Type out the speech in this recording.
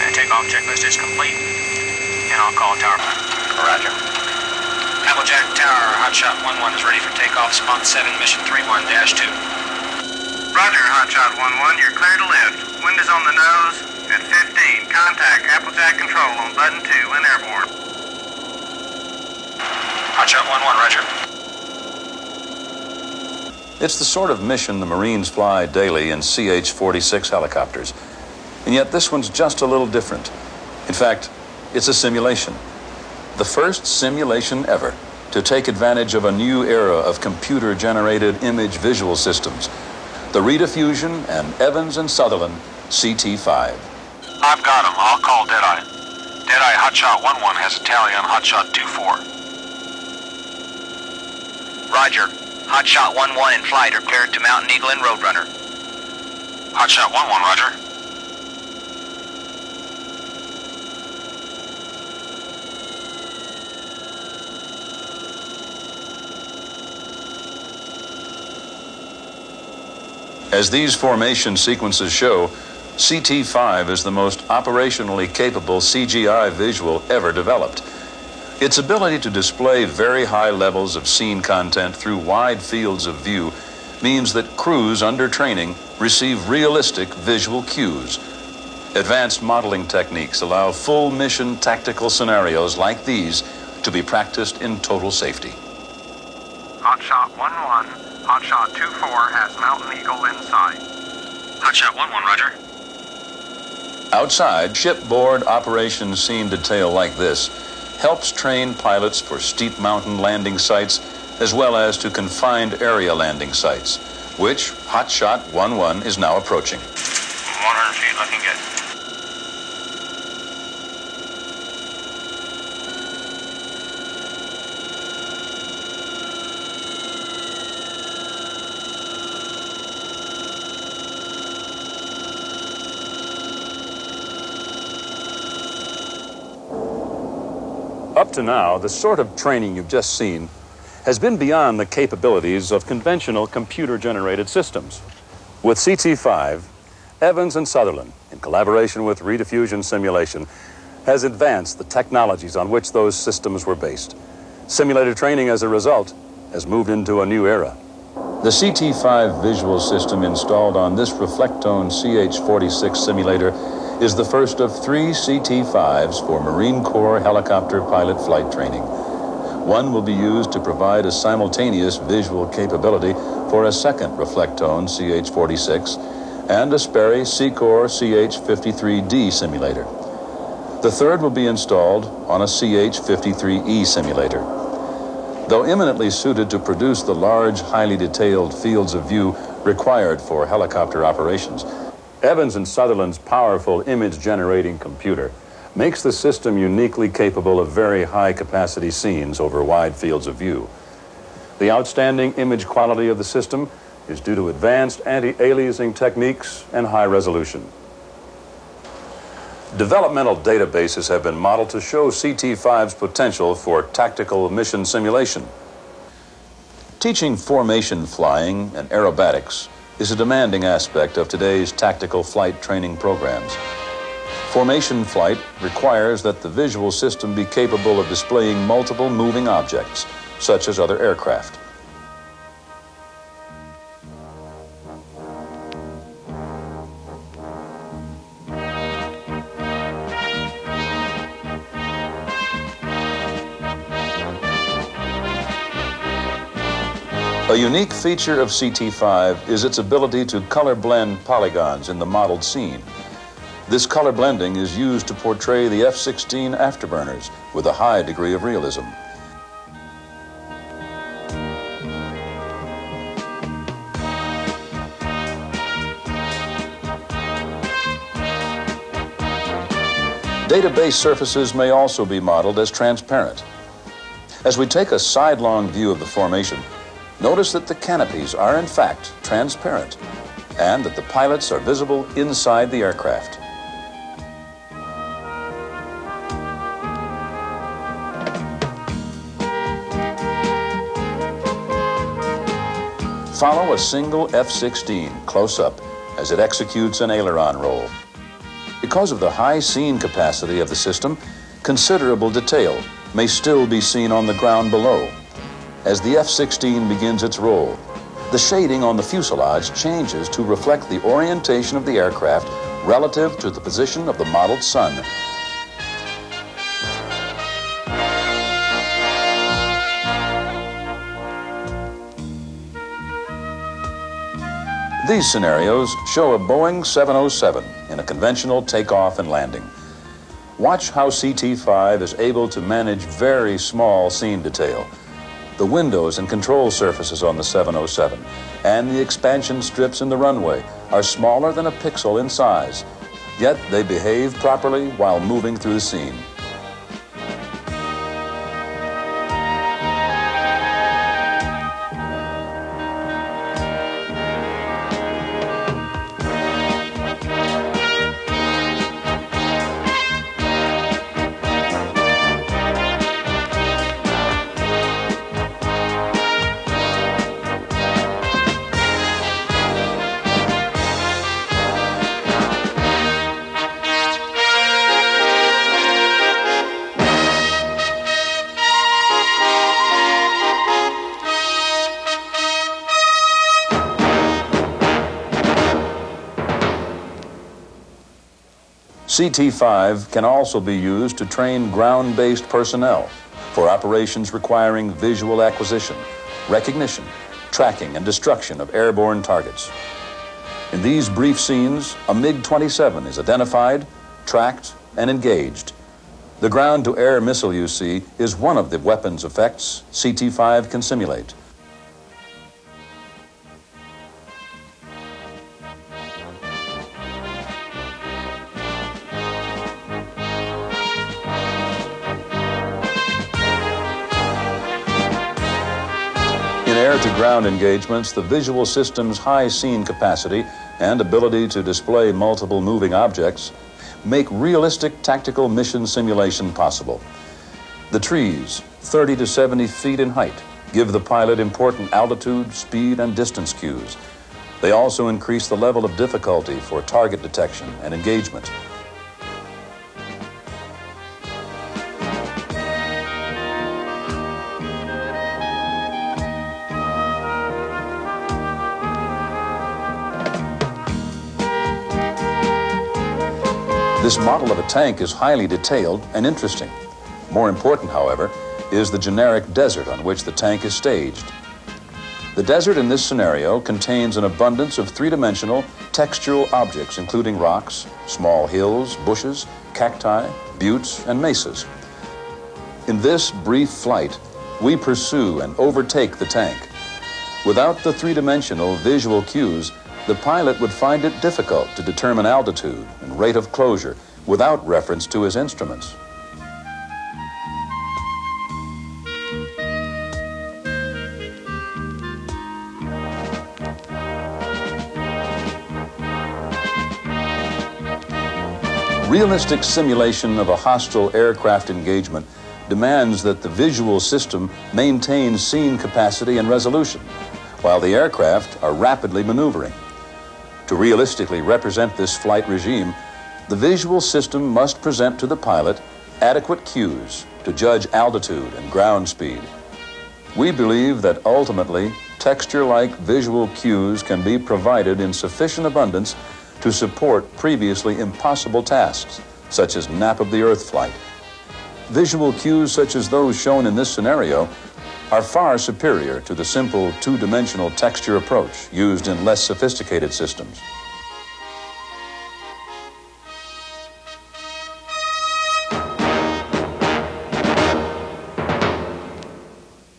And takeoff checklist is complete. And I'll call tower. Roger. Applejack Tower, Hotshot 11 is ready for takeoff. Spot 7, mission 31-2. Roger, Hotshot 1-1. You're clear to lift. Wind is on the nose at 15. Contact Applejack Control on button 2 when airborne. Hotshot 1-1, roger. It's the sort of mission the Marines fly daily in CH 46 helicopters. And yet, this one's just a little different. In fact, it's a simulation. The first simulation ever to take advantage of a new era of computer generated image visual systems the Rediffusion and Evans and Sutherland CT 5. I've got him. I'll call Deadeye. Deadeye Hotshot 1-1 has a tally on Hotshot 2-4. Roger. Hotshot 1-1 in flight are cleared to Mountain Eagle and Roadrunner. Hotshot 1-1, roger. As these formation sequences show, CT 5 is the most operationally capable CGI visual ever developed. Its ability to display very high levels of scene content through wide fields of view means that crews under training receive realistic visual cues. Advanced modeling techniques allow full mission tactical scenarios like these to be practiced in total safety. Hotshot 1-1. Hotshot 2-4 has Mountain Eagle inside. Hotshot 1-1, roger. Outside, shipboard operations scene detail like this helps train pilots for steep mountain landing sites as well as to confined area landing sites, which Hotshot 1-1 is now approaching. 100 feet, looking good. Up to now, the sort of training you've just seen has been beyond the capabilities of conventional computer generated systems. With CT5, Evans and Sutherland, in collaboration with Rediffusion Simulation, has advanced the technologies on which those systems were based. Simulator training, as a result, has moved into a new era. The CT5 visual system installed on this Reflectone CH46 simulator is the first of three CT5s for Marine Corps helicopter pilot flight training. One will be used to provide a simultaneous visual capability for a second Reflectone CH46 and a Sperry Seacor CH53D simulator. The third will be installed on a CH53E simulator. Though eminently suited to produce the large, highly detailed fields of view required for helicopter operations, Evans and Sutherland's powerful image generating computer makes the system uniquely capable of very high capacity scenes over wide fields of view. The outstanding image quality of the system is due to advanced anti aliasing techniques and high resolution. Developmental databases have been modeled to show CT5's potential for tactical mission simulation. Teaching formation flying and aerobatics is a demanding aspect of today's tactical flight training programs. Formation flight requires that the visual system be capable of displaying multiple moving objects, such as other aircraft. A unique feature of CT5 is its ability to color blend polygons in the modeled scene. This color blending is used to portray the F-16 afterburners with a high degree of realism. Database surfaces may also be modeled as transparent. As we take a sidelong view of the formation, notice that the canopies are in fact transparent and that the pilots are visible inside the aircraft. Follow a single F-16 close up as it executes an aileron roll. Because of the high scene capacity of the system, considerable detail may still be seen on the ground below. As the F-16 begins its roll, the shading on the fuselage changes to reflect the orientation of the aircraft relative to the position of the modeled sun. These scenarios show a Boeing 707 in a conventional takeoff and landing. Watch how CT5 is able to manage very small scene detail. The windows and control surfaces on the 707 and the expansion strips in the runway are smaller than a pixel in size, yet they behave properly while moving through the scene. CT5 can also be used to train ground-based personnel for operations requiring visual acquisition, recognition, tracking, and destruction of airborne targets. In these brief scenes, a MiG-27 is identified, tracked, and engaged. The ground-to-air missile you see is one of the weapons effects CT-5 can simulate. Air-to-ground engagements, the visual system's high scene capacity and ability to display multiple moving objects make realistic tactical mission simulation possible. The trees, 30 to 70 feet in height, give the pilot important altitude, speed, and distance cues. They also increase the level of difficulty for target detection and engagement. This model of a tank is highly detailed and interesting. More important, however, is the generic desert on which the tank is staged. The desert in this scenario contains an abundance of three-dimensional textural objects, including rocks, small hills, bushes, cacti, buttes, and mesas. In this brief flight, we pursue and overtake the tank. Without the three-dimensional visual cues, the pilot would find it difficult to determine altitude and rate of closure without reference to his instruments. Realistic simulation of a hostile aircraft engagement demands that the visual system maintain scene capacity and resolution, while the aircraft are rapidly maneuvering. To realistically represent this flight regime, the visual system must present to the pilot adequate cues to judge altitude and ground speed. We believe that ultimately, texture-like visual cues can be provided in sufficient abundance to support previously impossible tasks, such as nap of the Earth flight. Visual cues such as those shown in this scenario are far superior to the simple two-dimensional texture approach used in less sophisticated systems.